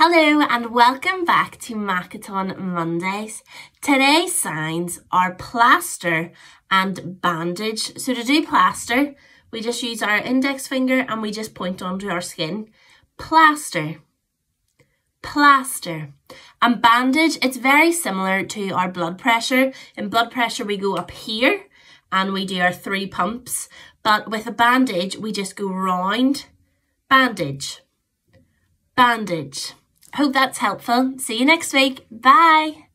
Hello and welcome back to Makaton Mondays. Today's signs are plaster and bandage. So to do plaster, we just use our index finger and we just point onto our skin. Plaster, plaster. And bandage, it's very similar to our blood pressure. In blood pressure, we go up here and we do our three pumps. But with a bandage, we just go round. Bandage, bandage. Hope that's helpful. See you next week. Bye.